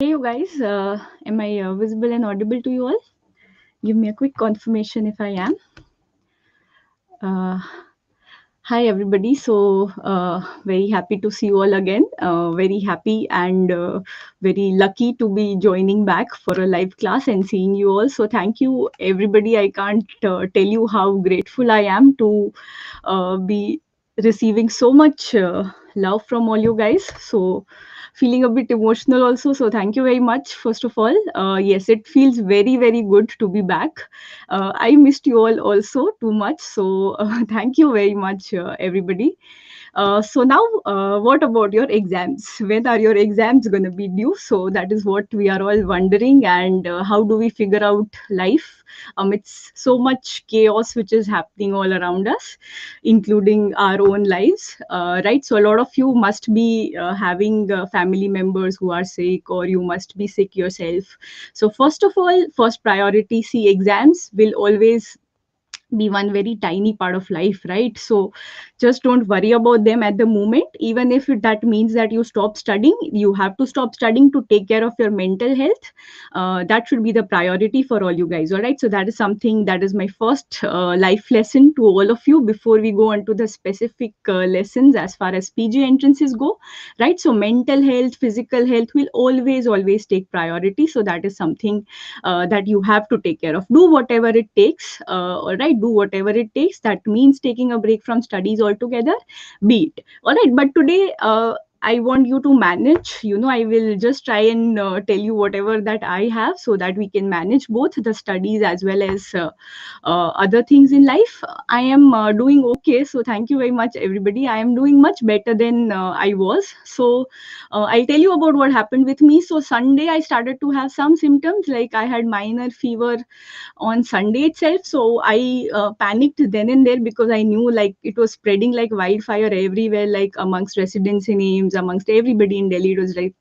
Hey, you guys, uh, am I uh, visible and audible to you all? Give me a quick confirmation if I am. Uh, hi, everybody. So, uh, very happy to see you all again. Uh, very happy and uh, very lucky to be joining back for a live class and seeing you all. So, thank you, everybody. I can't tell you how grateful I am to be receiving so much love from all you guys. So, feeling a bit emotional also. So thank you very much. First of all, uh, yes, it feels very very good to be back. Uh, I missed you all also too much. So uh, thank you very much, uh, everybody. Uh, so now, uh, what about your exams? When are your exams going to be due? So that is what we are all wondering. And uh, how do we figure out life amidst so much chaos which is happening all around us, including our own lives, uh, right? So a lot of you must be uh, having family members who are sick, or you must be sick yourself. So first of all, first priority, see exams will always be one very tiny part of life right? So just don't worry about them at the moment. Even if that means that you stop studying you have to stop studying to take care of your mental health. Uh, that should be the priority for all you guys all right? So that is something that is my first uh, life lesson to all of you before we go on to the specific uh, lessons as far as pg entrances go right? So mental health physical health will always always take priority. So that is something uh, that you have to take care of. Do whatever it takes uh, all right do whatever it takes. That means taking a break from studies altogether be it. All right but today uh, I want you to manage. You know, I will just try and uh, tell you whatever that I have so that we can manage both the studies as well as uh, uh, other things in life. I am uh, doing okay. So, thank you very much, everybody. I am doing much better than uh, I was. So, uh, I'll tell you about what happened with me. So, Sunday, I started to have some symptoms like I had minor fever on Sunday itself. So, I panicked then and there because I knew like it was spreading like wildfire everywhere, like amongst residents in Amongst everybody in Delhi. It was like,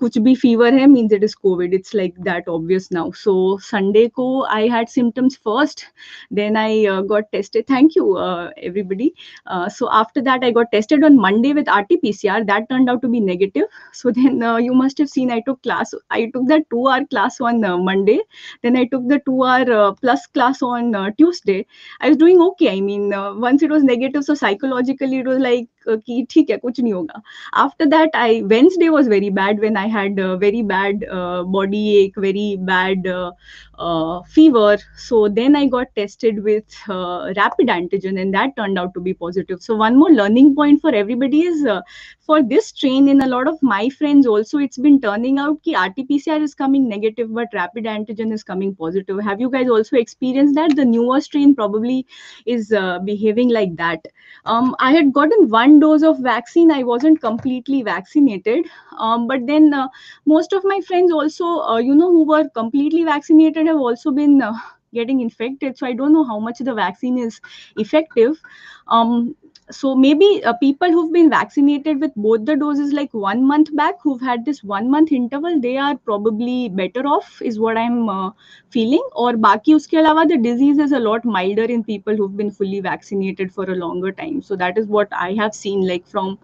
kuch bhi fever hai means it is COVID. It's like that obvious now. So Sunday ko I had symptoms first. Then I uh, got tested. Thank you, uh, everybody. Uh, so after that, I got tested on Monday with RT-PCR. That turned out to be negative. So then uh, you must have seen I took class. I took that two-hour class on uh, Monday. Then I took the two-hour uh, plus class on Tuesday. I was doing okay. I mean, once it was negative, so psychologically it was like कि ठीक है कुछ नहीं होगा after that i wednesday was very bad when i had a very bad uh, body ache very bad uh, uh, fever so then i got tested with uh, rapid antigen and that turned out to be positive so one more learning point for everybody is uh, for this strain in a lot of my friends also it's been turning out ki rt-pcr is coming negative but rapid antigen is coming positive have you guys also experienced that the newer strain probably is uh, behaving like that um, i had gotten one dose of vaccine i wasn't completely vaccinated. Um, but then uh, most of my friends also uh, you know who were completely vaccinated have also been uh, getting infected. So i don't know how much the vaccine is effective. Um, so maybe uh, people who've been vaccinated with both the doses like one month back who've had this one month interval they are probably better off is what i'm uh, feeling. Or baki uske alawa the disease is a lot milder in people who've been fully vaccinated for a longer time. So that is what i have seen like from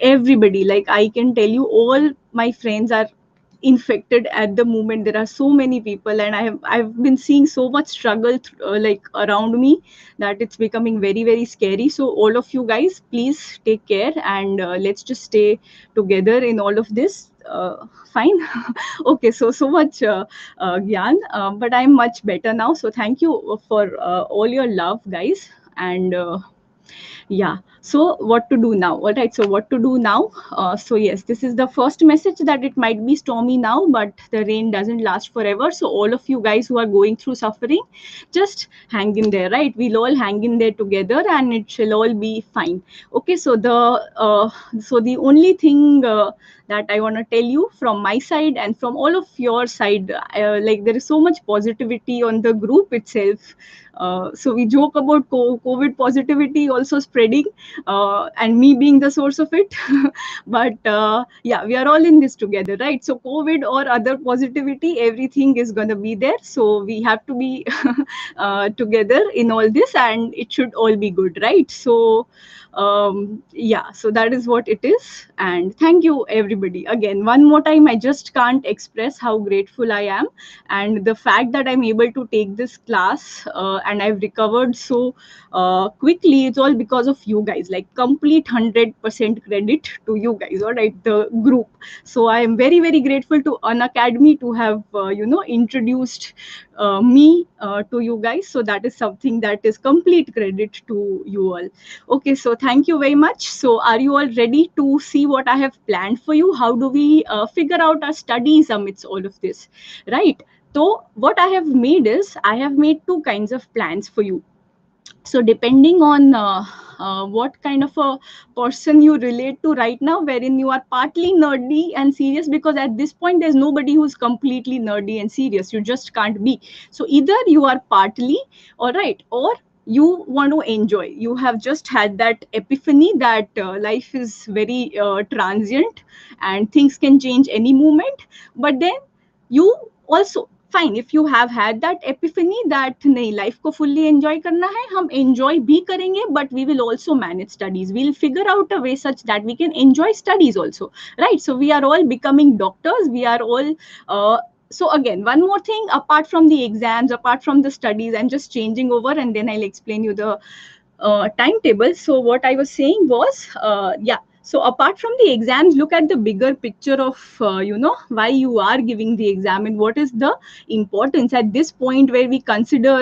everybody. Like i can tell you all my friends are infected at the moment. There are so many people and i have i've been seeing so much struggle th- uh, like around me that it's becoming very very scary. So all of you guys please take care and uh, let's just stay together in all of this. Uh, fine. Okay so so much uh, uh, gyan. Uh, but i'm much better now. So thank you for uh, all your love guys. And yeah. So what to do now? All right. So what to do now? Uh, so yes this is the first message that it might be stormy now but the rain doesn't last forever. So all of you guys who are going through suffering just hang in there right? We'll all hang in there together and it shall all be fine. Okay. So the uh, so the only thing uh, that i want to tell you from my side and from all of your side uh, like there is so much positivity on the group itself uh, so we joke about COVID positivity also spreading, uh, and me being the source of it. but uh, yeah, we are all in this together, right? So COVID or other positivity, everything is gonna be there. So we have to be uh, together in all this, and it should all be good, right? So um, yeah, so that is what it is. And thank you, everybody. Again, one more time, I just can't express how grateful I am. And the fact that I'm able to take this class uh, and I've recovered so uh, quickly, it's all because of you guys. Like, complete 100% credit to you guys, all right, the group. So I am very, very grateful to Unacademy to have, uh, you know, introduced uh, me uh, to you guys. So that is something that is complete credit to you all. Okay, so thank you very much. So are you all ready to see what I have planned for you? How do we uh, figure out our studies amidst all of this, right? So what I have made is I have made two kinds of plans for you. So depending on uh, uh, what kind of a person you relate to right now wherein you are partly nerdy and serious because at this point there's nobody who's completely nerdy and serious. You just can't be. So either you are partly all right or you want to enjoy. You have just had that epiphany that uh, life is very uh, transient and things can change any moment. But then you also fine if you have had that Epiphany that नहीं life को fully enjoy करना है हम enjoy भी करेंगे but we will also manage studies we'll figure out a way such that we can enjoy studies also right so we are all becoming doctors we are all so again one more thing apart from the exams apart from the studies i'm just changing over and then i'll explain you the uh, timetable so what i was saying was uh, yeah so apart from the exams look at the bigger picture of uh, you know why you are giving the exam and what is the importance at this point where we consider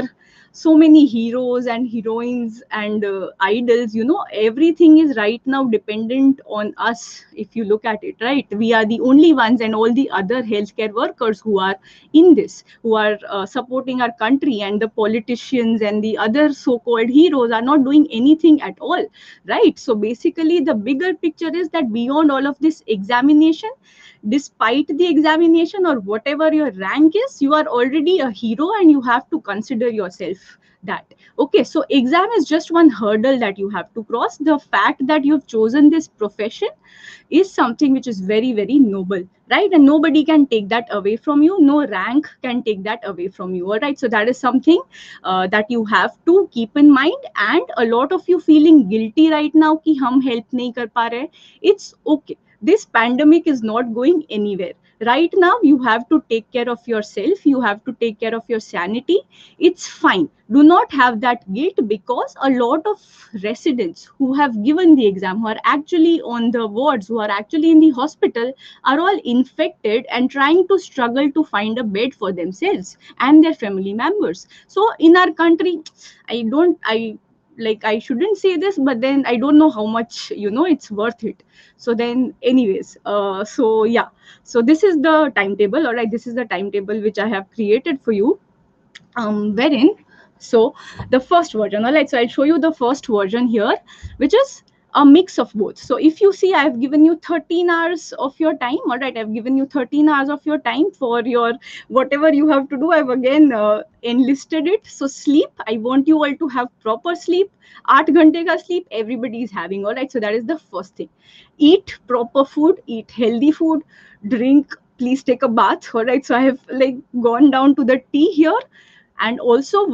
so many heroes and heroines and uh, idols you know everything is right now dependent on us if you look at it right? We are the only ones and all the other healthcare workers who are in this who are uh, supporting our country and the politicians and the other so called heroes are not doing anything at all right? So basically the bigger picture is that beyond all of this examination despite the examination or whatever your rank is you are already a hero and you have to consider yourself that. Okay so exam is just one hurdle that you have to cross. The fact that you've chosen this profession is something which is very very noble right? And nobody can take that away from you. No rank can take that away from you all right? So that is something uh, that you have to keep in mind. And a lot of you feeling guilty right now ki hum help nahi kar pa rahe it's okay this pandemic is not going anywhere. Right now you have to take care of yourself. You have to take care of your sanity. It's fine. Do not have that guilt because a lot of residents who have given the exam who are actually on the wards who are actually in the hospital are all infected and trying to struggle to find a bed for themselves and their family members. So in our country i don't i like i shouldn't say this but then i don't know how much you know it's worth it. So then anyways uh, so yeah. So this is the timetable all right? This is the timetable which i have created for you um wherein so the first version all right? So i'll show you the first version here which is a mix of both. So if you see, I've given you 13 hours of your time. All right, I've given you 13 hours of your time for your whatever you have to do. I've again uh, enlisted it. So sleep. I want you all to have proper sleep. 8 ghante ka sleep everybody is having all right so that is the first thing eat proper food eat healthy food drink please take a bath all right so i have like gone down to the tea here and also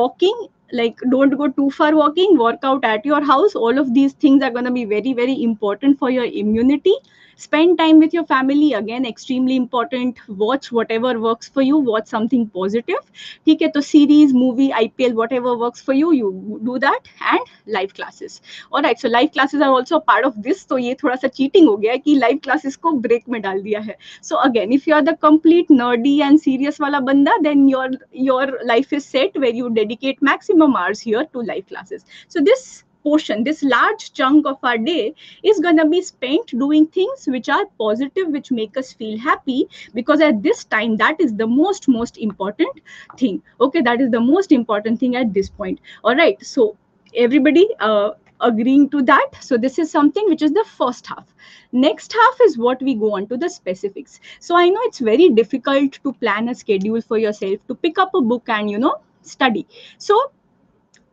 walking like don't go too far walking work out at your house. All of these things are going to be very very important for your immunity. Spend time with your family again extremely important. Watch whatever works for you watch something positive. Okay, hai to series movie ipl whatever works for you you do that and live classes. All right so live classes are also part of this. So ye thoda sa cheating ho gaya hai ki live classes ko break mein dal diya hai so again if you are the complete nerdy and serious wala banda then your your life is set where you dedicate maximum hours here to live classes so this portion, this large chunk of our day is going to be spent doing things which are positive, which make us feel happy. Because at this time, that is the most, most important thing. Okay, that is the most important thing at this point. All right. So, everybody, uh, agreeing to that. So this is something which is the first half. Next half is what we go on to the specifics. So I know it's very difficult to plan a schedule for yourself to pick up a book and, you know, study. So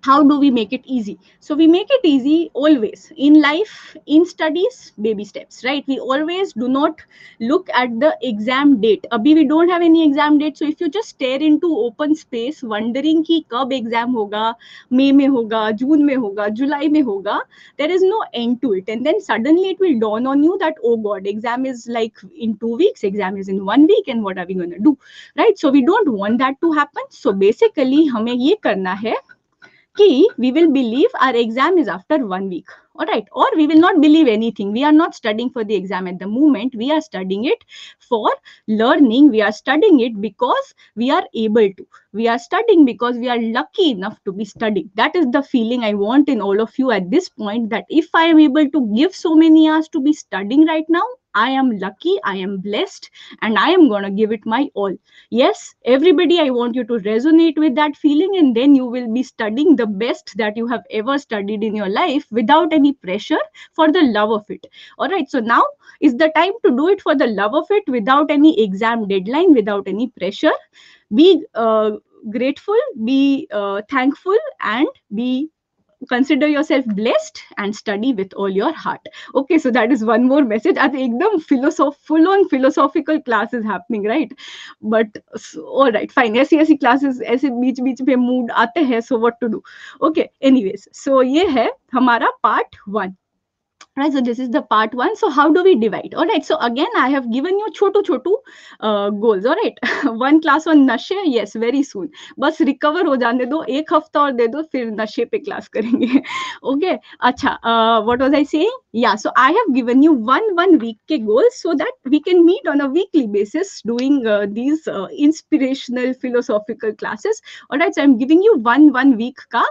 how do we make it easy? So we make it easy always. In life in studies baby steps right? We always do not look at the exam date. abhi we don't have any exam date so if you just stare into open space wondering ki kab exam hoga may mein hoga june mein hoga july mein hoga there is no end to it. And then suddenly it will dawn on you that oh god exam is like in 2 weeks exam is in 1 week and what are we going to do right? So we don't want that to happen. So basically hame ye karna hai कि we will believe our exam is after one week. All right. Or we will not believe anything. We are not studying for the exam at the moment. We are studying it for learning. We are studying it because we are able to. We are studying because we are lucky enough to be studying. That is the feeling i want in all of you at this point that if i am able to give so many hours to be studying right now I am lucky, I am blessed, and I am going to give it my all. Yes, everybody, I want you to resonate with that feeling, and then you will be studying the best that you have ever studied in your life without any pressure for the love of it. All right, so now is the time to do it for the love of it without any exam deadline, without any pressure. Be uh, grateful, be uh, thankful, and be consider yourself blessed and study with all your heart okay so that is one more message at ekdam philosoph full on philosophical class is happening right but so, all right fine ऐसी ऐसी classes ऐसे बीच बीच में mood आते हैं so what to do okay anyways so ये है हमारा part one right so this is the part one so how do we divide all right so again i have given you chotu chotu uh, goals all right one class on nashe yes very soon बस recover हो जाने दो एक हफ़्ता और दे दो फिर नशे पे क्लास करेंगे ओके अच्छा व्हाट वाज आई सेइंग या so I have given you one one week के goals so that we can meet on a weekly basis doing uh, inspirational philosophical classes all right so i'm giving you one one week ka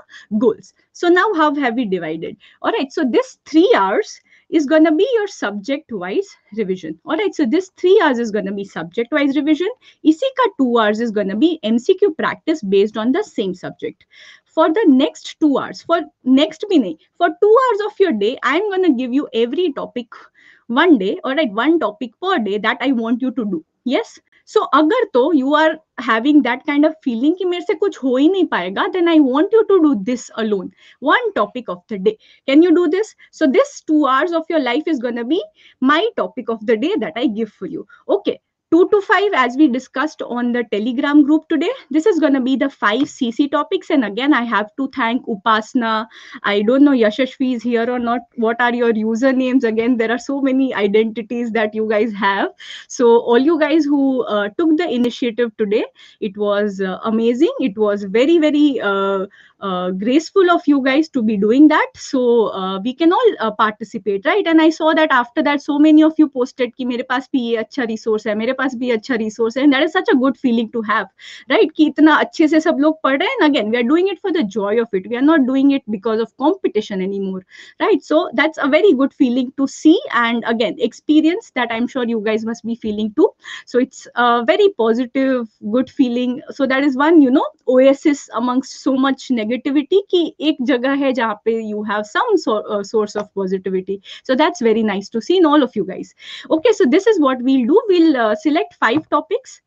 goals so now how have we divided? All right so this 3 hours is going to be your subject wise revision. All right so this 3 hours is going to be subject wise revision. Isi ka 2 hours is going to be mcq practice based on the same subject. For the next 2 hours for next nahi for 2 hours of your day i'm going to give you every topic one day all right one topic per day that i want you to do. Yes so agar to you are having that kind of feeling कि मेरे से कुछ हो ही नहीं पाएगा then I want you to do this alone one topic of the day can you do this so this two hours of your life is going to be my topic of the day that I give for you okay 2 to 5 as we discussed on the telegram group today. This is going to be the 5 cc topics. And again i have to thank upasna i don't know yashashvi is here or not. What are your usernames? Again there are so many identities that you guys have. So all you guys who uh, took the initiative today it was uh, amazing. It was very very uh, uh, graceful of you guys to be doing that. So uh, we can all uh, participate right? And i saw that after that so many of you posted ki mere paas bhi ye acha resource hai mere paas bhi acha resource hai. And that is such a good feeling to have right? Ki itna acche se sab log pad rahe and again we are doing it for the joy of it. We are not doing it because of competition anymore right? So that's a very good feeling to see. And again experience that i'm sure you guys must be feeling too so it's a very positive good feeling. So that is one you know oasis amongst so much negativity ki ek jagah hai jahan pe you have some so, uh, source of positivity. So that's very nice to see in all of you guys. Okay so this is what we'll do. We'll uh, select five topics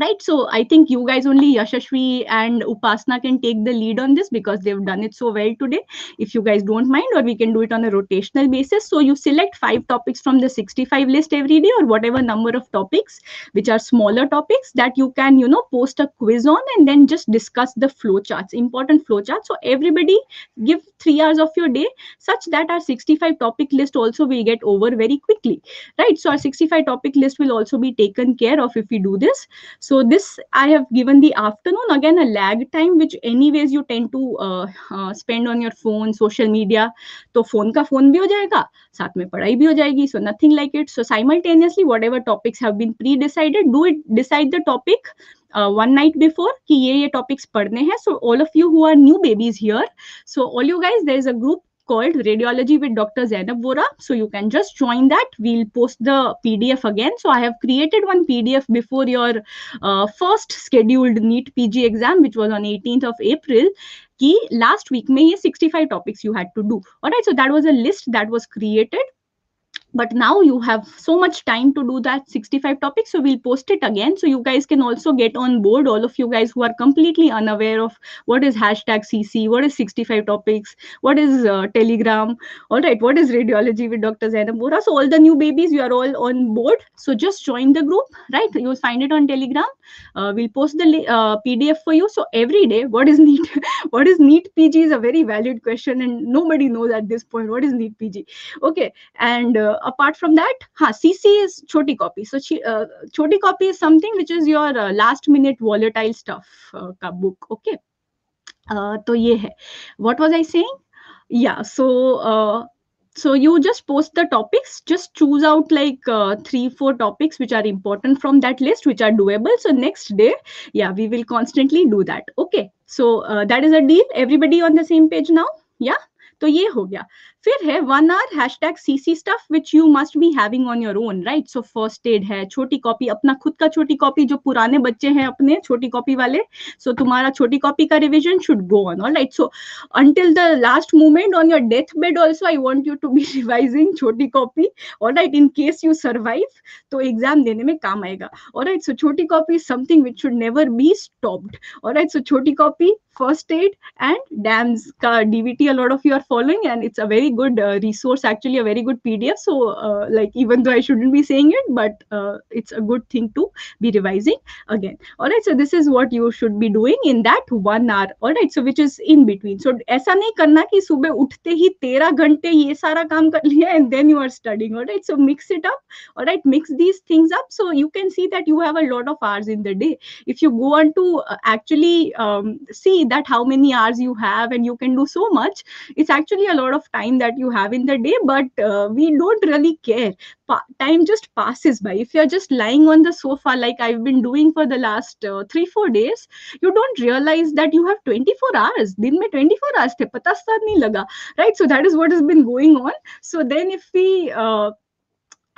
right so i think you guys only yashashvi and upasna can take the lead on this because they've done it so well today. If you guys don't mind or we can do it on a rotational basis. So you select five topics from the 65 list every day or whatever number of topics which are smaller topics that you can you know post a quiz on and then just discuss the flow charts important flow charts so everybody give three hours of your day such that our 65 topic list also will get over very quickly. Right so our 65 topic list will also be taken care of if we do this so this i have given the afternoon again a lag time which anyways you tend to uh, uh, spend on your phone social media तो phone का phone भी हो जाएगा साथ में पढ़ाई भी हो जाएगी so nothing like it so simultaneously whatever topics have been pre decided do it decide the topic uh, one night before कि ये ये topics पढ़ने हैं so all of you who are new babies here so all you guys there is a group called Radiology with Dr. Zainab Vora. So you can just join that. We'll post the PDF again. So I have created one PDF before your uh, first scheduled NEET PG exam, which was on 18th of April. Ki last week, may 65 topics you had to do. All right. So that was a list that was created but now you have so much time to do that 65 topics so we'll post it again. So you guys can also get on board all of you guys who are completely unaware of what is hashtag cc what is 65 topics what is uh, telegram. All right what is radiology with dr zainab Vora. so all the new babies you are all on board. So just join the group right? You'll find it on telegram. Uh, we'll post the uh, pdf for you. So every day what is NEET what is NEET pg is a very valid question and nobody knows at this point what is NEET pg okay and uh, apart from that ha cc is choti copy so uh, choti copy is something which is your uh, last minute volatile stuff uh, ka book okay uh, to ye hai what was i saying yeah so uh, so you just post the topics just choose out like uh, three four topics which are important from that list which are doable so next day yeah we will constantly do that okay so uh, that is a deal everybody on the same page now yeah तो ये हो गया फिर है one R hashtag C stuff which you must be having on your own right so first aid है छोटी copy अपना खुद का छोटी कॉपी जो पुराने बच्चे हैं अपने छोटी कॉपी वाले। सो so, तुम्हारा छोटी कॉपी का revision should go on all right so until the last moment on your death bed also I want you to be revising छोटी copy all right in case you survive तो exam देने में काम आएगा। और right so छोटी copy something which should never be stopped all right so छोटी copy first aid and DAMS का DVT lot of you are following and it's a very good uh, resource actually a very good pdf so uh, like even though i shouldn't be saying it but uh, it's a good thing to be revising again all right so this is what you should be doing in that one hour all right so which is in between so ऐसा नहीं करना कि सुबह उठते ही तेरह घंटे ये सारा काम कर लिया and then you are studying all right so mix it up all right mix these things up so you can see that you have a lot of hours in the day if you go on to uh, actually um, see that how many hours you have and you can do so much it's actually a lot of time that you have in the day but uh, we don't really care. Pa- time just passes by. If you're just lying on the sofa like i've been doing for the last uh, 3 4 days you don't realize that you have 24 hours. din mein 24 hours the pata nahi laga right? So that is what has been going on. So then if we uh,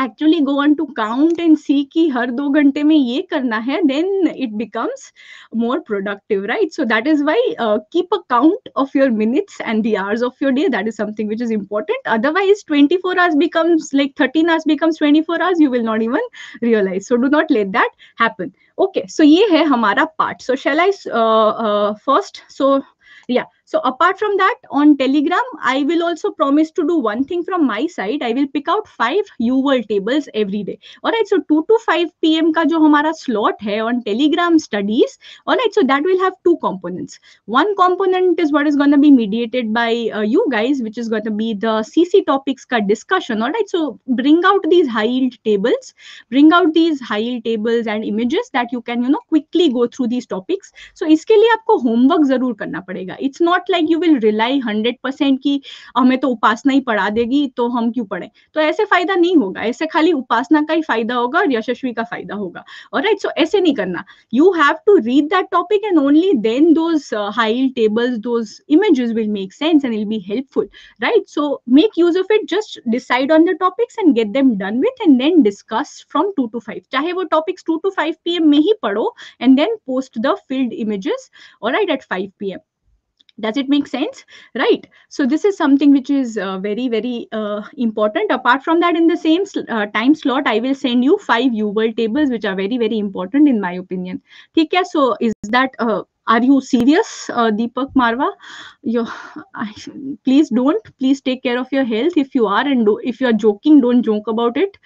actually go on to count and see की हर दो घंटे में ये करना है then it becomes more productive right so that is why keep a count of your minutes and the hours of your day that is something which is important otherwise twenty four hours becomes like thirteen hours becomes twenty four hours you will not even realise so do not let that happen okay so ये है हमारा part so शेलाइज first सो या so apart from that, on Telegram, I will also promise to do one thing from my side. I will pick out five UWorld tables every day. All right. So 2 to 5 p.m. का जो हमारा slot है on Telegram studies. All right. So that will have two components. One component is what is going to be mediated by uh, you guys, which is going to be the CC topics ka discussion. All right. So bring out these high yield tables, bring out these high yield tables and images that you can, you know, quickly go through these topics. So इसके लिए आपको homework जरूर करना पड़ेगा. It's not not like you will rely hundred percent की हमें तो उपासना ही पढ़ा देगी तो हम क्यों पढ़े? तो ऐसे फ़ायदा नहीं होगा, ऐसे खाली उपासना का ही फ़ायदा होगा और यशस्वी का फ़ायदा होगा। और राइट सो ऐसे नहीं करना। You have to read that topic and only then those high tables those images will make sense and will be helpful right so make use of it just decide on the topics and get them done with and then discuss from two to five चाहे वो topics two to five P M में ही पढ़ो and then post the field images all right at five P M does it make sense? Right. So this is something which is uh, very very uh, important. Apart from that in the same uh, time slot i will send you five uworld tables which are very very important in my opinion. Okay so is that uh, are you serious uh, deepak marwa? You please don't please take care of your health. If you are and do, if you are joking don't joke about it.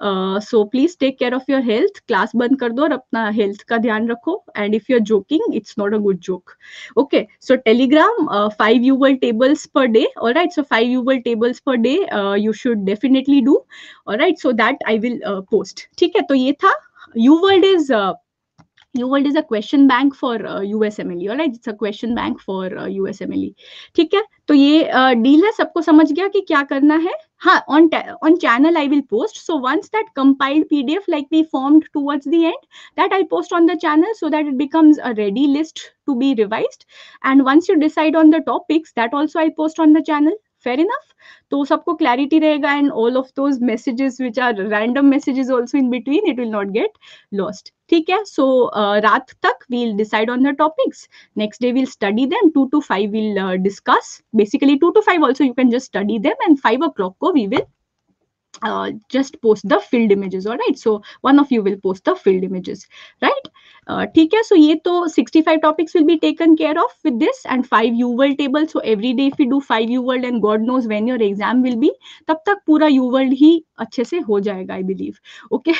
Uh, so please take care of your health. Class band kar do aur apna health ka dhyan rakho. And if you are joking it's not a good joke. Okay so telegram uh, five UWorld tables per day. All right so five UWorld tables per day uh, you should definitely do. All right so that i will uh, post. Theek hai to ye tha uworld is uh, uh, question bank for uh, USMLE, all right? It's a question bank for uh, USMLE. ठीक है तो ये deal uh, है सबको समझ गया कि क्या करना है हाँ on on channel I will post. So once that compiled PDF like we formed towards the end, that I'll post on the channel so that it becomes a ready list to be revised. And once you decide on the topics, that also I'll post on the channel. Fair enough. तो सबको clarity रहेगा and all of those messages which are random messages also in between it will not get lost ठीक है? So रात तक we'll decide on the topics next day we'll study them two to five we'll discuss basically two to five also you can just study them and five o'clock को we will uh, the filled images all right so one of you will post the filled images right? ठीक है so ये तो 65 topics will be taken care of with this and five U world table so every day if you do five U world and God knows when your exam will be तब तक पूरा U world ही अच्छे से हो जाएगा I believe okay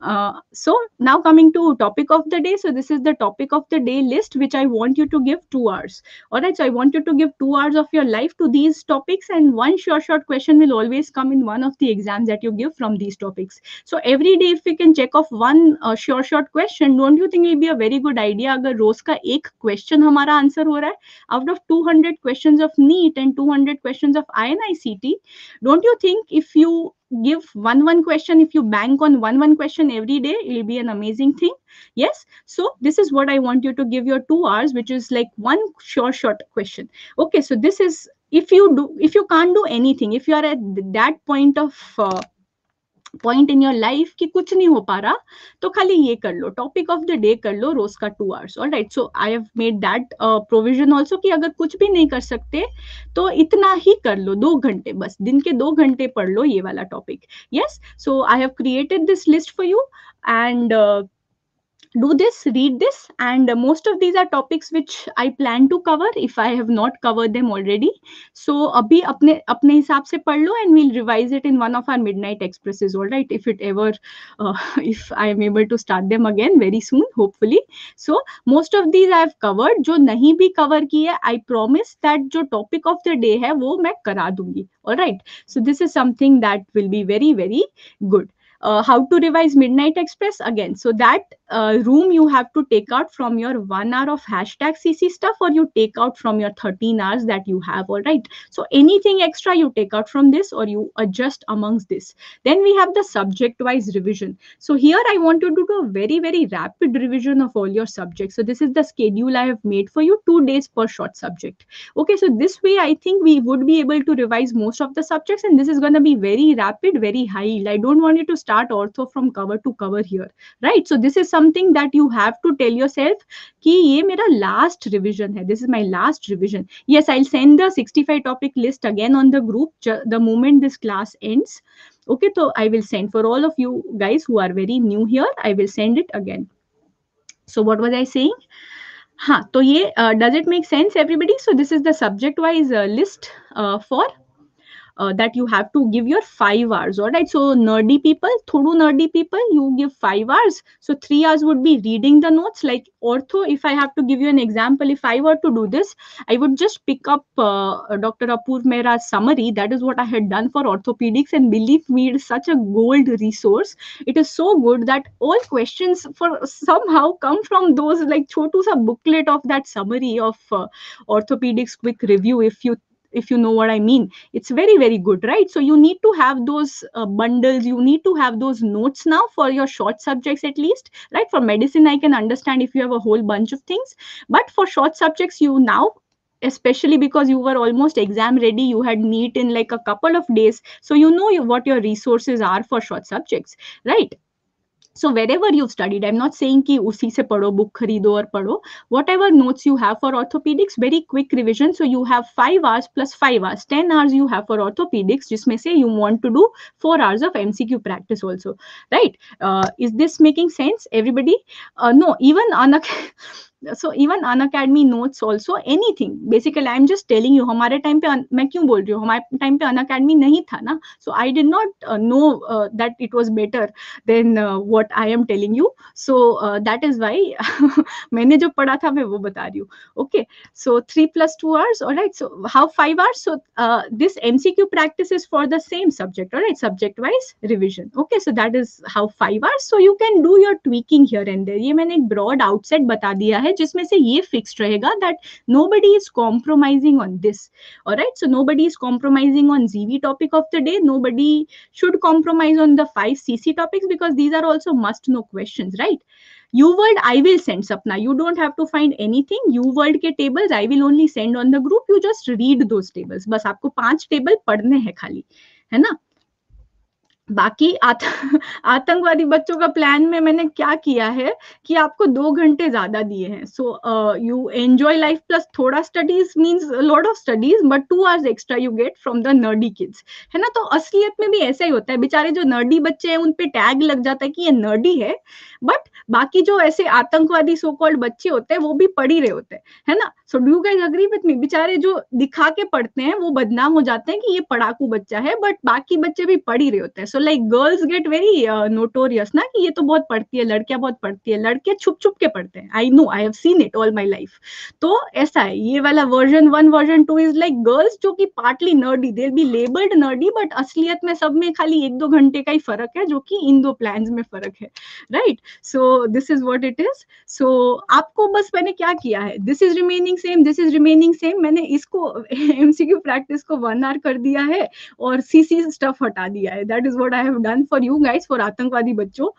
uh, so now coming to topic of the day so this is the topic of the day list which I want you to give two hours all right so I want you to give two hours of your life to these topics and one short short question will always come in one of the exams that you give from these topics so every day if we can check off one uh, short short question don't you think it will be a very good idea अगर रोज का एक question हमारा answer हो रहा है out of 200 questions of NEET and 200 questions of INICT don't you think if you give one one question if you bank on one one question every day it will be an amazing thing yes so this is what i want you to give your two hours which is like one short short question okay so this is if you do if you can't do anything if you are at that point of uh, point in your life कि कुछ नहीं हो पा रहा तो खाली ये कर लो टॉपिक ऑफ़ द डे कर लो रोज का two hours all right so I have made that provision also कि अगर कुछ भी नहीं कर सकते तो इतना ही कर लो, दो घंटे बस, दिन के दो घंटे पढ़ लो ये वाला topic yes so I have created this list for you and do this read this and uh, most of these are topics which i plan to cover if i have not covered them already so abhi apne apne hisab se pad lo and we'll revise it in one of our midnight expresses all right if it ever uh, if i am able to start them again very soon hopefully so most of these i have covered jo nahi bhi cover ki hai i promise that jo topic of the day hai wo main kara dungi all right so this is something that will be very very good uh, how to revise midnight express again. So that uh, room you have to take out from your one hour of hashtag cc stuff or you take out from your 13 hours that you have all right? So anything extra you take out from this or you adjust amongst this. Then we have the subject wise revision. So here i want you to do a very very rapid revision of all your subjects. So this is the schedule i have made for you two days per short subject. Okay so this way i think we would be able to revise most of the subjects and this is going to be very rapid very high i don't want you to start ortho from cover to cover here right so this is something that you have to tell yourself कि ये मेरा last revision है this is my last revision yes i'll send the 65 topic list again on the group the moment this class ends okay so i will send for all of you guys who are very new here i will send it again so what was i saying हाँ तो ये does it make sense everybody so this is the subject wise list for uh, that you have to give your five hours all right? So nerdy people thodu nerdy people you give five hours. So three hours would be reading the notes. Like ortho if i have to give you an example if i were to do this i would just pick up uh, dr apurv mehra's summary. That is what i had done for orthopedics. And believe me it is such a gold resource. It is so good that all questions for somehow come from those like chotu sa booklet of that summary of uh, orthopedics quick review. If you if you know what i mean. It's very very good right? So you need to have those uh, bundles. You need to have those notes now for your short subjects at least right? For medicine i can understand if you have a whole bunch of things. But for short subjects you now especially because you were almost exam ready you had NEET in like a couple of days. So you know what your resources are for short subjects right so wherever you've studied i'm not saying ki usi se padho book kharido or padho whatever notes you have for orthopedics very quick revision. So you have 5 hours plus 5 hours 10 hours you have for orthopedics jisme se you want to do 4 hours of mcq practice also right? Uh, is this making sense everybody? Uh, no even anak so, even Unacademy notes also anything basically I am just telling you हमारे time पे मैं क्यों बोल रही हूँ? हमारे time पे अन academy नहीं था ना? So I did not know that it was better than what I am telling you so that is why मैंने जो पढ़ा था, मैं वो बता रही हूँ। Okay so three plus two hours all right so how five hours so this M C Q practice is for the same subject all right subject wise revision okay so that is how five hours so you can do your tweaking here and there ये मैंने एक broad outset बता दिया है जिसमें से ये fixed रहेगा that nobody is compromising on this all right so nobody is compromising on GV topic of the day nobody should compromise on the five CC topics because these are also must no question right you world, i will send, sapna. You don't have to find anything. You world के tables, i will only send on the group. You just read those tables. बस आपको पाँच table पढ़ने हैं खाली, है ना? बाकी आत, आतंकवादी बच्चों का प्लान में मैंने क्या किया है कि आपको दो घंटे ज़्यादा दिए हैं। So you enjoy life plus थोड़ा studies means lot of studies but two hours extra you get from the nerdy kids है ना? तो असलियत में भी ऐसा ही होता है। बेचारे जो नर्डी बच्चे हैं उन पे टैग लग जाता है कि ये नर्डी है बट बाकी जो ऐसे आतंकवादी सो कॉल्ड बच्चे होते हैं वो भी पढ़ रहे होते हैं है ना? So do guys agree with me बेचारे जो दिखा के पढ़ते हैं वो बदनाम हो जाते हैं कि ये पढ़ाकू बच्चा है बट बाकी बच्चे भी पढ़ ही रहे होते हैं। So like girls get very notorious ना कि ये तो बहुत पढ़ती है, लड़कियाँ बहुत पढ़ती है लड़के छुप छुप के पढ़ते हैं। I know I have seen it all my life तो ऐसा है, ये वाला version one version two is like girls जो कि partly nerdy there be labelled nerdy but असलियत में सब में खाली एक दो घंटे का ही फ़र्क है, जो कि इन दो प्लान में फ़र्क है right so this is what it is so आपको बस मैंने क्या किया है? This is remaining same this is remaining same मैंने इसको एमसीक्यू प्रैक्टिस को वन आर कर दिया है और सीसी स्टफ़ हटा दिया है। That is what I have done for you guys for आतंकवादी बच्चों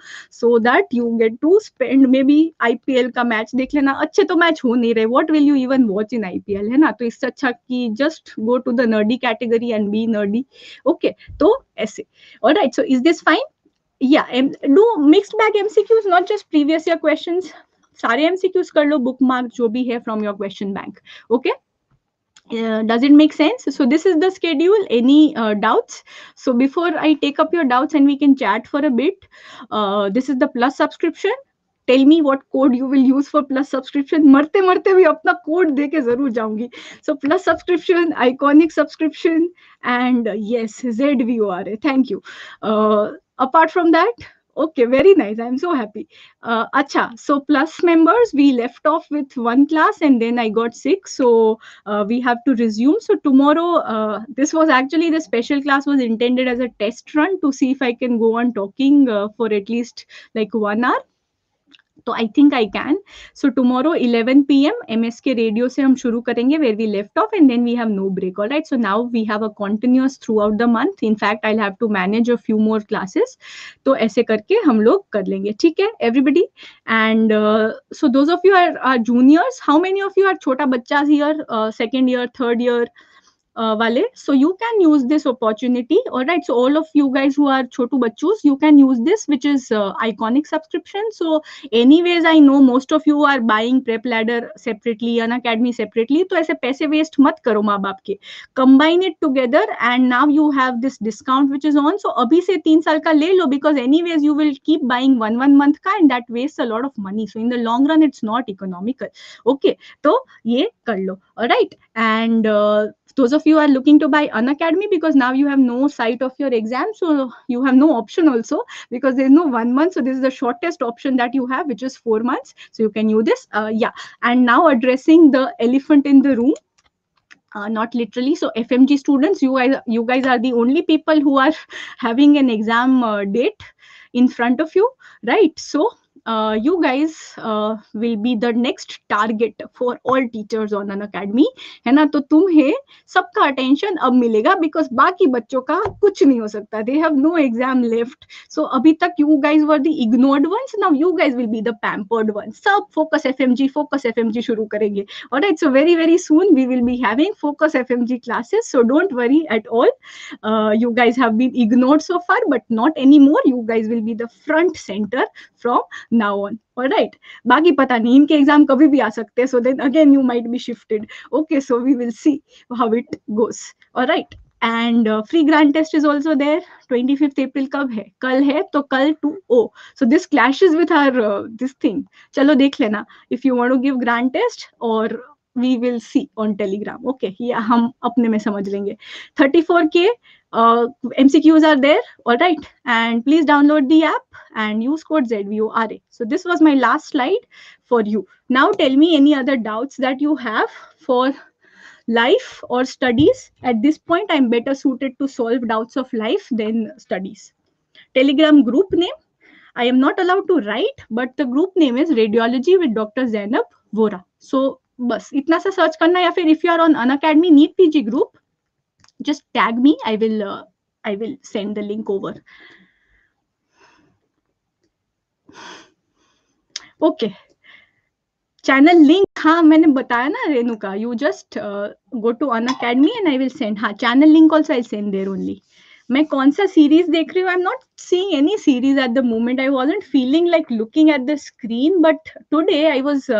so that you get to spend maybe IPL का मैच देख लेना अच्छे तो मैच हो नहीं रहे what will you even watch in IPL है ना तो इससे अच्छा कि just go to the nerdy category and be nerdy okay तो ऐसे alright so is this fine yeah and do mixed bag MCQs not just previous year questions सारे MCQs कर लो बुक मार्क जो भी है from your question bank okay Uh, does it make sense? So this is the schedule. Any uh, doubts? So before i take up your doubts and we can chat for a bit uh, this is the plus subscription. Tell me what code you will use for plus subscription. marte marte bhi apna code deke zarur jaungi so plus subscription iconic subscription and uh, yes zvora thank you. Apart from that okay very nice. I'm so happy. Uh, acha so plus members we left off with one class and then i got sick. So uh, we have to resume. So tomorrow uh, this was actually the special class was intended as a test run to see if i can go on talking uh, for at least like one hour तो I think I can so tomorrow 11 PM MSK radio से हम शुरू करेंगे where we left off and then we have no break all right so now we have a continuous throughout the month in fact I have to manage a few more classes तो ऐसे करके हम लोग कर लेंगे, ठीक है everybody and so those of you are juniors how many of you are छोटा बच्चा here second year third year uh, wale so you can use this opportunity all right so all of you guys who are chotu bachchus you can use this which is uh, iconic subscription so anyways i know most of you are buying prep ladder separately an academy separately तो ऐसे पैसे waste मत करो माँ बाप के combine it together and now you have this discount which is on so अभी से तीन साल का ले लो because anyways you will keep buying one one month का and that waste a lot of money so in the long run it's not economical okay तो ये कर लो right and those of you are looking to buy Unacademy because now you have no sight of your exam so you have no option also because there's no one month. So this is the shortest option that you have which is four months. So you can use this. Uh, yeah. And now addressing the elephant in the room uh, not literally. So fmg students you guys you guys are the only people who are having an exam uh, date in front of you right? So uh, you guys uh, will be the next target for all teachers on an academy. है ना? तो तुम्हें सबका attention अब मिलेगा because बाकी बच्चों का कुछ नहीं हो सकता। They have no exam left so अभी तक you guys were the ignored ones now you guys will be the pampered one सब focus F M G focus F M G शुरू करेंगे। All right so very very soon we will be having focus F M G classes so don't worry at all you guys have been ignored so far but not anymore. You guys will be the front center from now on और right बाकी पता नहीं, इनके exam कभी भी आ सकते हैं so then again you might be shifted okay so we will see how it goes all right and free grand test is also there twenty fifth April कब है? कल है तो कल two oh so this clash with our this thing चलो देख लेना. If you want to give grand test or we will see on telegram okay ये हम अपने में समझ लेंगे 34k uh, MCQs are there, all right. And please download the app and use code ZVORA. So this was my last slide for you. Now tell me any other doubts that you have for life or studies. At this point, I'm better suited to solve doubts of life than studies. Telegram group name. I am not allowed to write, but the group name is Radiology with Dr. Zainab Vora. So बस, इतना सा search करना या फिर if you are on Unacademy NEET PG group just tag me I will I will send the link over okay channel link हाँ मैंने बताया ना रेनु का। You just go to Unacademy and I will send हाँ channel link also I send there only मैं कौन सा series देख रही हूँ? I am not seeing any series at the moment I was feeling like looking at the screen but today I was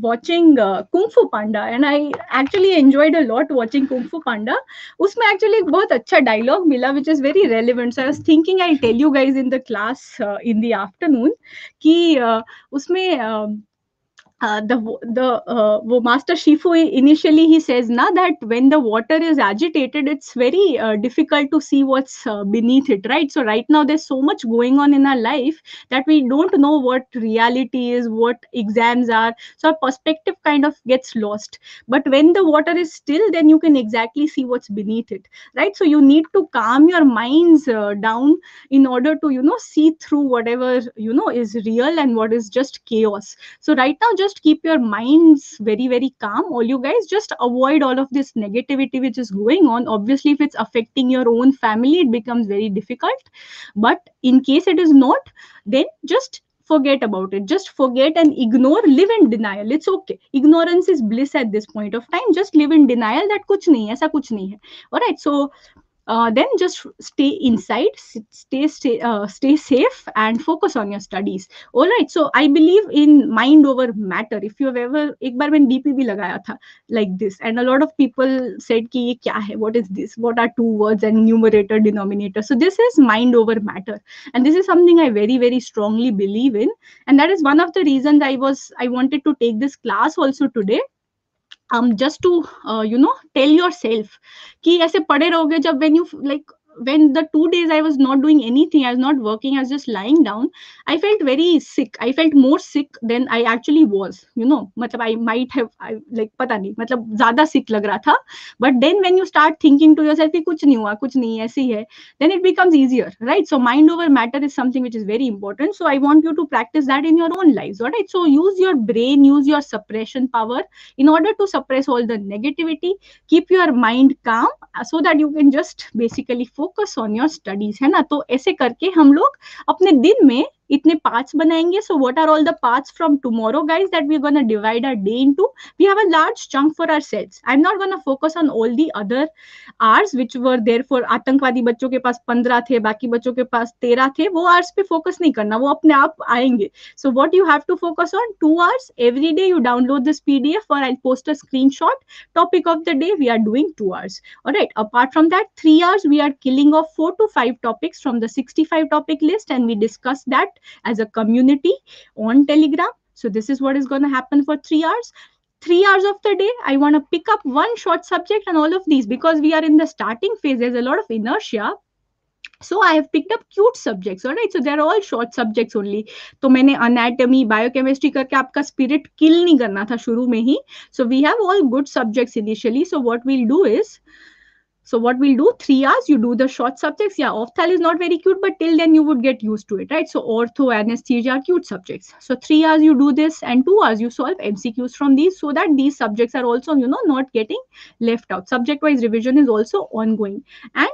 watching Kung Fu Panda and I actually enjoyed a lot watching Kung Fu Panda उसमें actually एक बहुत अच्छा dialogue मिला which is very relevant so I was thinking I tell you guys in the class in the afternoon कि uh, उसमें uh, uh, the the uh, master shifu initially he says na that when the water is agitated it's very uh, difficult to see what's uh, beneath it right? So right now there's so much going on in our life that we don't know what reality is what exams are. So our perspective kind of gets lost. But when the water is still then you can exactly see what's beneath it right? So you need to calm your minds uh, down in order to you know see through whatever you know is real and what is just chaos. So right now just just keep your minds very very calm all you guys. Just avoid all of this negativity which is going on. Obviously if it's affecting your own family it becomes very difficult. But in case it is not then just forget about it. Just forget and ignore live in denial. It's okay. Ignorance is bliss at this point of time. Just live in denial that kuch nahi hai aisa kuch nahi hai. All right so uh, then just stay inside stay stay, uh, stay safe and focus on your studies. All right so i believe in mind over matter. If you have ever ek bar main dp bhi lagaya tha like this and a lot of people said ki ye kya hai? What is this? What are two words and numerator denominator? So this is mind over matter. And this is something i very very strongly believe in. And that is one of the reasons i was i wanted to take this class also today um just to uh, you know tell yourself कि ऐसे पड़े रहोगे जब when you like when the two days i was not doing anything i was not working i was just lying down i felt very sick. I felt more sick than i actually was you know. Matlab, i might have I, like pata nahi. Matlab zyada sick lag raha tha. But then when you start thinking to yourself ki kuch nahi hua kuch nahi aise hai then it becomes easier right? So mind over matter is something which is very important. So i want you to practice that in your own lives all right? So use your brain use your suppression power in order to suppress all the negativity. Keep your mind calm uh, so that you can just basically focus focus on your studies है ना? तो ऐसे करके हम लोग अपने दिन में इतने पार्ट्स बनाएँगे। So what are all the parts from tomorrow guys that we are gonna divide our day into we have a large chunk for ourselves I am not gonna focus on all the other hours which were there for आतंकवादी बच्चों के पास 15 थे, बाकी बच्चों के पास 13 थे, वो hours पे फोकस नहीं करना, वो अपने आप आएँगे। So what you have to focus on two hours every day you download this PDF or I post a screenshot topic of the day we are doing two hours alright apart from that three hours we are killing off four to five topics from the 65 topic list and we discuss that as a community on telegram so this is what is going to happen for three hours three hours of the day i want to pick up one short subject and all of these because we are in the starting phase there's a lot of inertia so i have picked up cute subjects all right so they're all short subjects only तो मैंने anatomy biochemistry करके आपका spirit kill नहीं करना था शुरू में ही so we have all good subjects initially so what we'll do is so what we'll do, three hours, you do the short subjects. Yeah, ophthal is not very cute, but till then you would get used to it, right? So ortho, anesthesia are cute subjects. So three hours you do this and two hours you solve MCQs from these so that these subjects are also, you know, not getting left out. Subject-wise revision is also ongoing. And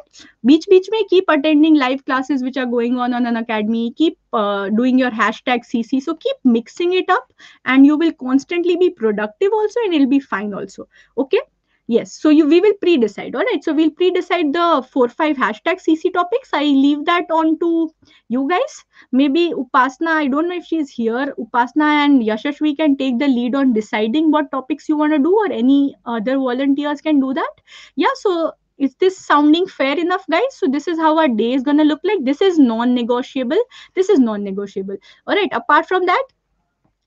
beach beach may keep attending live classes which are going on on Unacademy. Keep uh, doing your hashtag CC. So keep mixing it up and you will constantly be productive also and it'll be fine also. Okay yes so you we will pre-decide all right so we'll pre-decide the four five hashtag cc topics. I leave that on to you guys. Maybe upasna i don't know if she's here. Upasna and yashashvi can take the lead on deciding what topics you want to do or any other volunteers can do that. Yeah so is this sounding fair enough guys? So this is how our day is going to look like. This is non-negotiable. This is non-negotiable. All right apart from that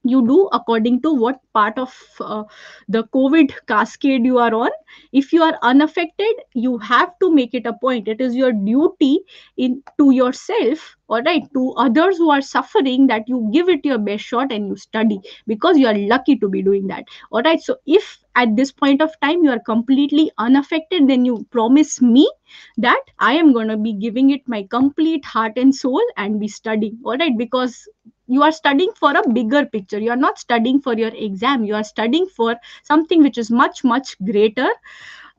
you do according to what part of uh, the covid cascade you are on. If you are unaffected you have to make it a point. It is your duty in to yourself all right to others who are suffering that you give it your best shot and you study because you are lucky to be doing that. All right so if at this point of time you are completely unaffected then you promise me that i am going to be giving it my complete heart and soul and be studying. All right because you are studying for a bigger picture you are not studying for your exam you are studying for something which is much much greater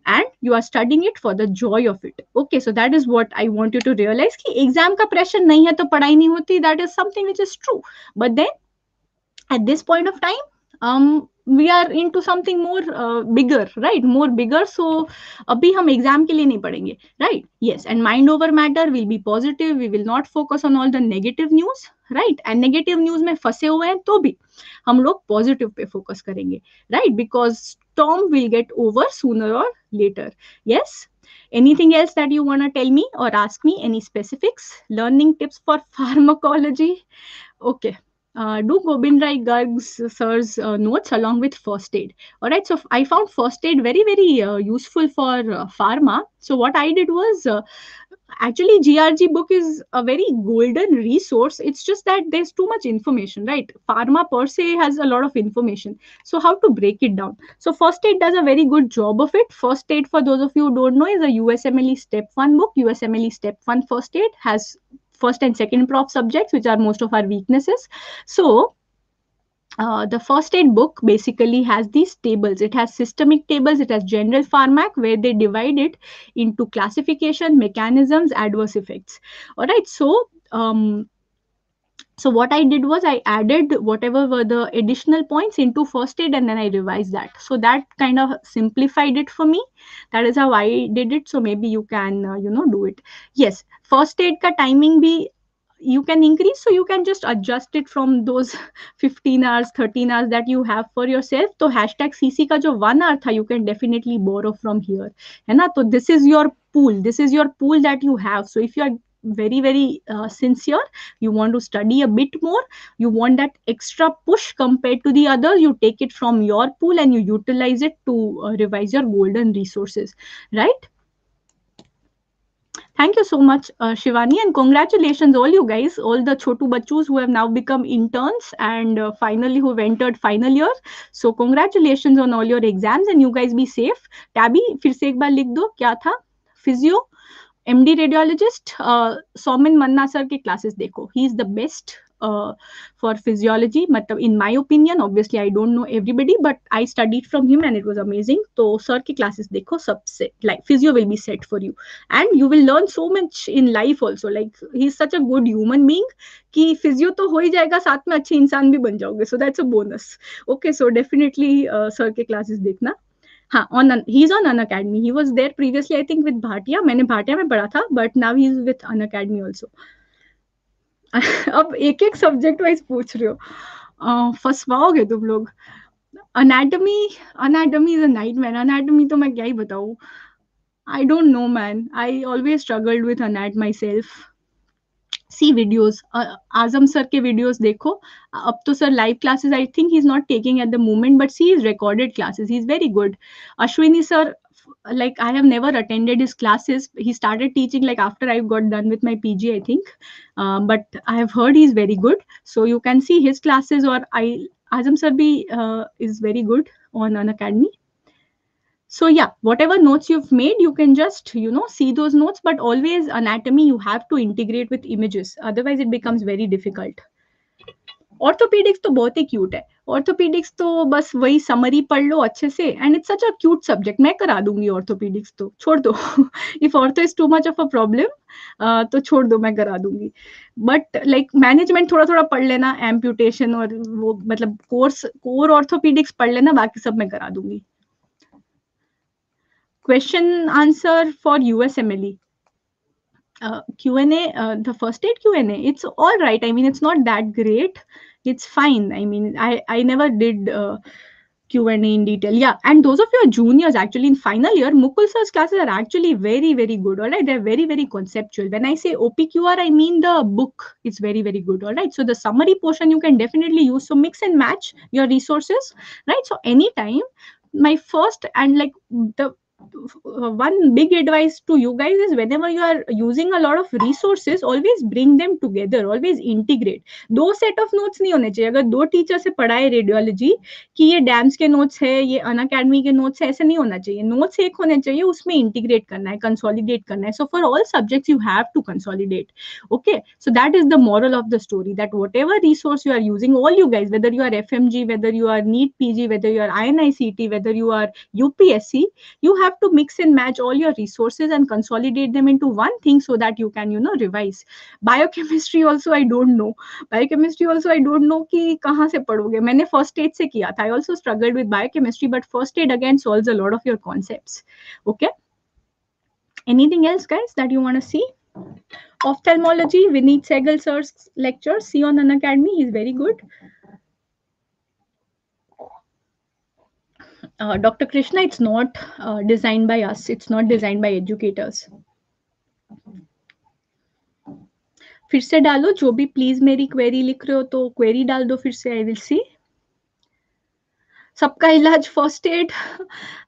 and you are studying it for the joy of it okay so that is what i want you to realize ki exam ka pressure nahi hai to padhai nahi hoti that is something which is true but then at this point of time um we are in to something more bigger right मोर बिगर सो अभी हम exam के लिए नहीं पढ़ेंगे right yes and mind over matter will be positive we will not focus on all the negative news Right and negative news में फंसे हुए हैं तो भी हम लोग पॉजिटिव पे फोकस करेंगे right because storm will get over sooner or later yes anything else that you want to tell me or ask me any specifics learning tips for pharmacology okay uh, do Gobind Rai Garg's sir's uh, notes along with first aid. All right, so I found first aid very, very uh, useful for pharma. So what I did was actually GRG book is a very golden resource. It's just that there's too much information, right? Pharma per se has a lot of information. So how to break it down? So first aid does a very good job of it. First aid, for those of you who don't know, is a USMLE step one book. USMLE step one first aid has first and second prof subjects, which are most of our weaknesses. So uh, the first aid book basically has these tables. It has systemic tables, it has general pharmac where they divide it into classification, mechanisms, adverse effects. All right, so um, so what I did was I added whatever were the additional points into first aid and then I revised that. So that kind of simplified it for me. That is how I did it. So maybe you can, uh, you know, do it. Yes, first aid ka timing be you can increase so you can just adjust it from those 15 hours 13 hours that you have for yourself so hashtag cc ka jo one hour tha you can definitely borrow from here है ना तो this is your pool this is your pool that you have so if you are very very uh, sincere you want to study a bit more you want that extra push compared to the others you take it from your pool and you utilize it to uh, revise your golden resources right Thank you so much, uh, Shivani, and congratulations, all you guys, all the Chotu Bachus who have now become interns and uh, finally who have entered final year. So, congratulations on all your exams, and you guys be safe. Tabby, फिर से एक बार लिख दो क्या था physio MD radiologist Saumin मन्ना sir के classes देखो he is the best uh, for physiology matlab in my opinion obviously i don't know everybody but i studied from him and it was amazing so sir ki classes dekho sabse like physio will be set for you and you will learn so much in life also like he's such a good human being कि physio तो हो ही जाएगा साथ में अच्छे इंसान भी बन जाओगे so that's a bonus okay so definitely sir के क्लासेस देखना हाँ on he is on Unacademy he was there previously I think with Bhatia मैंने भाटिया में पढ़ा था but now he is with Unacademy also अब एक एक सब्जेक्ट वाइज पूछ रहे हो। फंसवाओगे तुम लोग। Anatomy anatomy is a nightmare anatomy तो मैं क्या ही बताऊँ। I don't know man I always struggled with anat myself see videos Azam sir के वीडियोस देखो। अब तो sir live classes I think he is not taking at the moment but see is recorded classes he is very good Ashwini sir like i have never attended his classes. He started teaching like after i got done with my pg i think. Uh, but i have heard he's very good. So you can see his classes or i azam sarbi uh, is very good on Unacademy. So yeah whatever notes you've made you can just you know see those notes. But always anatomy you have to integrate with images. Otherwise it becomes very difficult orthopaedics तो बहुत ही cute है। Orthopaedics तो बस वही summary पढ़ लो अच्छे से and it's such a cute subject मैं करा दूँगी ऑर्थोपीडिक्स तो छोड़ दो। If ortho is too much of a problem तो छोड़ दो, मैं करा दूँगी। बट लाइक मैनेजमेंट थोड़ा थोड़ा पढ़ लेना एम्प्यूटेशन और वो मतलब कोर्स कोर ऑर्थोपीडिक्स पढ़ लेना, बाकी सब मैं करा दूँगी। Question answer for USMLE uh, q&a uh, the first aid q&a it's all right. I mean it's not that great. It's fine. I mean i i never did uh, q&a in detail. Yeah and those of you are juniors actually in final year mukul sir's classes are actually very very good. All right? They're very very conceptual. When i say opqr i mean the book it's very very good. All right? So the summary portion you can definitely use. So mix and match your resources. Right? So anytime my first and like the one big advice to you guys is whenever you are using a lot of resources always bring them together always integrate. दो set of notes नहीं होने चाहिए। अगर दो teacher से पढ़ाए radiology कि ये dams के notes है ये अन अकेडमी के notes है ऐसे नहीं होना चाहिए। Notes एक होने चाहिए उसमें integrate करना है consolidate करना है। So for all subjects you have to consolidate. Okay? So that is the moral of the story that whatever resource you are using all you guys whether you are FMG whether you are NEET PG whether you are INI-CET whether you are UPSC you have have to mix and match all your resources and consolidate them into one thing so that you can you know revise. Biochemistry also i don't know. Biochemistry also i don't know ki kahan se padhoge. Maine first aid se kiya tha. I also struggled with biochemistry but first aid again solves a lot of your concepts. Okay? Anything else guys that you want to see? Ophthalmology Vineet Sehgal sir's lecture see on Unacademy he's very good. Uh, Dr. Krishna, it's not uh, designed by us. It's not designed by educators. फिर से डालो जो भी please मेरी query लिख रहे हो तो क्वेरी डाल दो फिर से आई विल सी सबका इलाज First Aid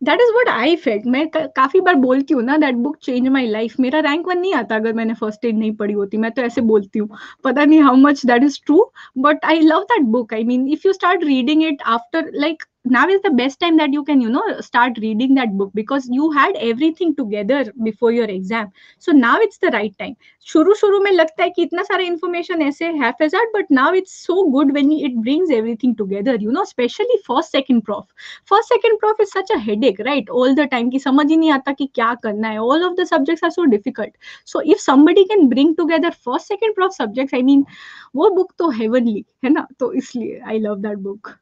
that is what I felt मैं काफ़ी बार बोलती हूँ ना that book change my life मेरा रैंक वन नहीं आता अगर मैंने फ़र्स्ट एड नहीं पढ़ी होती मैं तो ऐसे बोलती हूँ पता नहीं how much that is true but I love that book I mean if you start reading it after like now is the best time that you can you know start reading that book because you had everything together before your exam so now it's the right time shuru shuru mein lagta hai ki itna sara information aise haphazard but now it's so good when it brings everything together you know especially first second prof first second prof is such a headache right all the time ki samajh hi nahi aata ki kya karna hai all of the subjects are so difficult so if somebody can bring together first second prof subjects i mean wo book to heavenly hai na to isliye i love that book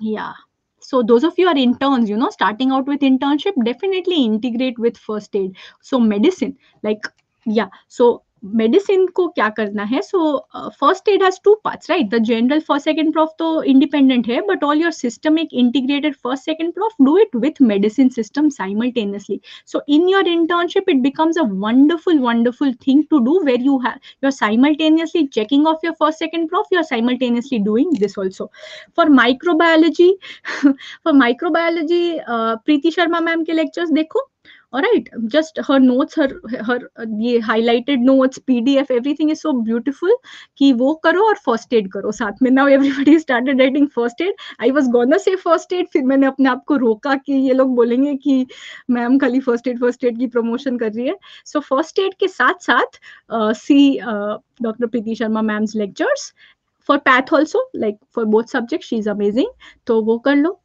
yeah. So those of you are interns you know starting out with internship definitely integrate with first aid. So medicine like yeah. So medicine को क्या करना है? So First Aid has two parts right the general first second prof तो independent है but all your systemic integrated first second prof do it with medicine system simultaneously so in your internship it becomes a wonderful wonderful thing to do where you have you are simultaneously checking off your first second prof you are simultaneously doing this also for microbiology for microbiology Preeti Sharma ma'am के lectures देखो all right just her notes her her ये highlighted notes pdf everything is so beautiful कि वो करो और first aid करो साथ में now everybody started writing first aid I was gonna say first aid फिर मैंने अपने आप को रोका कि ये लोग बोलेंगे कि मैम खाली first aid first aid की promotion कर रही है so first aid के साथ साथ uh, see uh, Dr. Preeti Sharma ma'am's lectures for path also like for both subjects she is amazing तो वो कर लो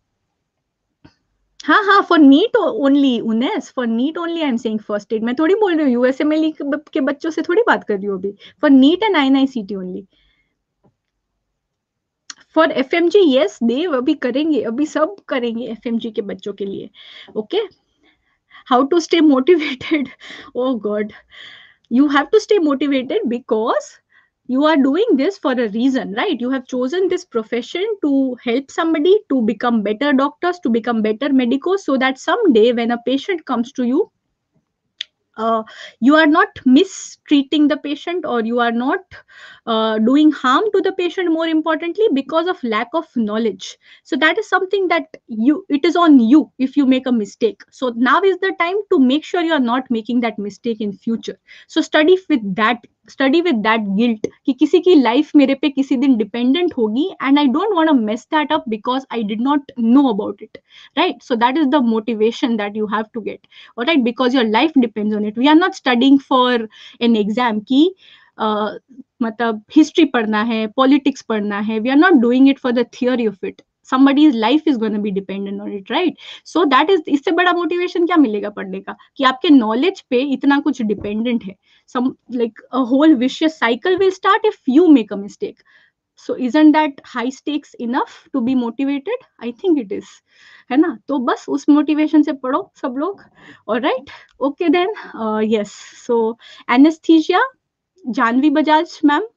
हाँ हाँ for NEET only unless for NEET only I am saying First Aid मैं थोड़ी बोल रही हूँ यूएसएमएल के बच्चों से थोड़ी बात कर रही हूँ अभी। For NEET and I I C T only for F M G yes Dev अभी करेंगे, अभी सब करेंगे एफ़ एम जी के बच्चों के लिए okay how to stay motivated oh God you have to stay motivated because you are doing this for a reason right? You have chosen this profession to help somebody to become better doctors to become better medicos so that someday when a patient comes to you uh, you are not mistreating the patient or you are not uh, doing harm to the patient more importantly because of lack of knowledge. So that is something that you it is on you if you make a mistake. So now is the time to make sure you are not making that mistake in future. So study with that study with that guilt कि किसी की life मेरे पे किसी दिन dependent होगी and I don't want mess that up because I did not know about it right so that is the motivation that you have to get all right because your life depends on it we are not studying for an exam की मतलब history पढ़ना है politics पढ़ना है. We are not doing it for the theory of it somebody's life is going to be dependent on it right so that is इससे बड़ा motivation क्या मिलेगा पढ़ने का कि आपके knowledge पे इतना कुछ dependent है some like a whole vicious cycle will start if you make a mistake so isn't that high stakes enough to be motivated i think it is है ना तो बस उस मोटिवेशन से पढ़ो सब लोग all right okay then yes so anaesthesia Janvi Bajaj ma'am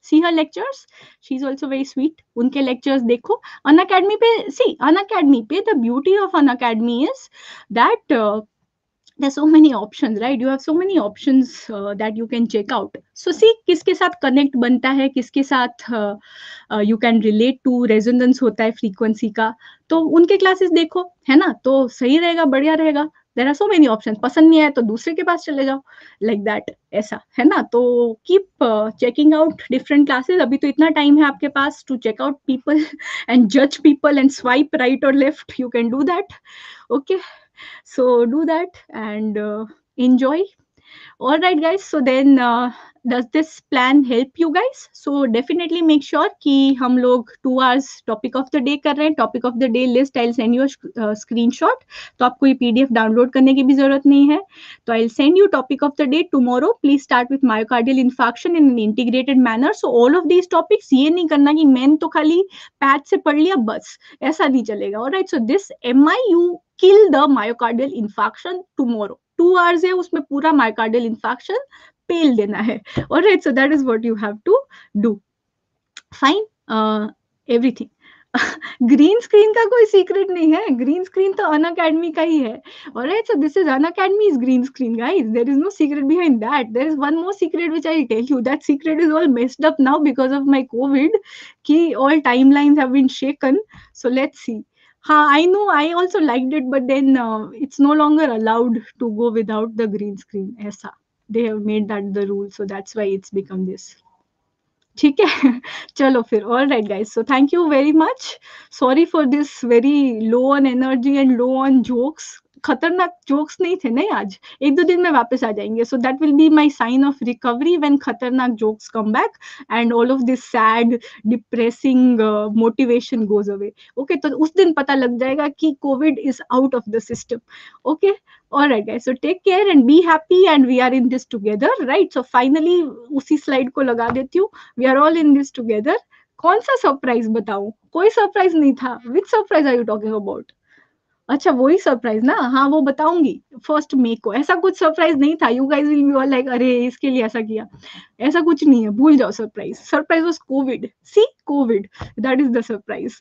see her lectures she's also very sweet unke lectures dekho an academy pe see an academy pe the beauty of an academy is that uh, there's so many options right you have so many options uh, that you can check out so see किसके साथ connect बनता है किसके साथ uh, uh, you can relate to resonance होता है frequency का तो उनके classes देखो है ना तो सही रहेगा बढ़िया रहेगा there are so many option पसंद नहीं आए तो दूसरे के पास चले जाओ. लाइक दैट ऐसा. है ना? तो keep checking out different classes अभी तो इतना टाइम है आपके पास to check out people and जज people and swipe right or left you can do that okay so do that and enjoy all right guys so then uh, does this plan help you guys? So definitely make sure कि हम लोग two hours topic of the day कर रहे हैं topic of the day list I send you screenshot तो आपको ये PDF download करने की भी ज़रूरत नहीं है तो I send you topic of the day tomorrow please start with myocardial infection in an integrated manner so all of these topics ये नहीं करना कि मैंने तो खाली पैच से पढ़ लिया बस ऐसा नहीं चलेगा right so this M I you kill the myocardial infection tomorrow two hours है, उसमें पूरा माइकार्डियल इन्फेक्शन पेल देना है। All right so that is what you have to do fine everything green screen का कोई सीक्रेट नहीं है। ग्रीन स्क्रीन तो अन अकेडमी का ही है। All right so this is Unacademy is green screen guys there is no secret behind that there is one more secret which I tell you that secret is all messed up now because of my COVID कि all timelines have been shaken so let's see Ha, I know. I also liked it, but then uh, it's no longer allowed to go without the green screen. Aisa. They have made that the rule, so that's why it's become this. ठीक है चलो फिर all right guys so thank you very much sorry for this very low on energy and low on jokes खतरनाक jokes नहीं थे नहीं आज? एक दो दिन में वापस आ जाएँगे। So that will be my sign of recovery when खतरनाक jokes come back and all of this sad depressing motivation goes away okay तो उस दिन पता लग जाएगा कि COVID is out of the system okay all right, guys. So take care and be happy and we are in this together, right? So finally, उसी slide को लगा देती हूँ। We are all in this together. कौन सा surprise बताऊँ? कोई surprise नहीं था। Which surprise are you talking about अच्छा वही सरप्राइज़ ना हाँ वो बताऊँगी फ़र्स्ट मे को ऐसा कुछ सरप्राइज़ नहीं था you guys will be all like अरे इसके लिए ऐसा किया ऐसा कुछ नहीं है भूल जाओ surprise surprise was COVID see COVID that is the surprise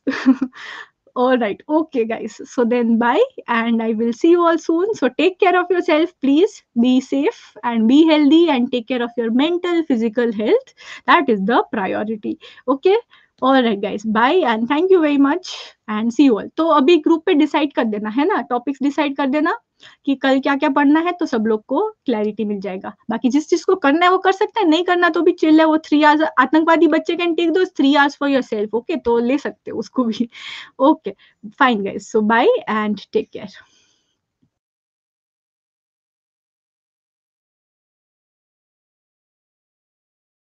all right okay guys so then bye and i will see you all soon so take care of yourself please be safe and be healthy and take care of your mental physical health that is the priority okay right guys bye and thank you very much and see all तो अभी group पे decide कर देना, है ना? Topics decide कर देना कि कल क्या क्या पढ़ना है तो सब लोग को क्लैरिटी मिल जाएगा। बाकी जिस चीज़ को करना है, वो कर सकते हैं, नहीं करना तो भी चिल है। वो थ्री आवर्स आतंकवादी बच्चे कैन टेक दो three hours for yourself okay तो ले सकते हो उसको भी। Okay fine guys so bye and take care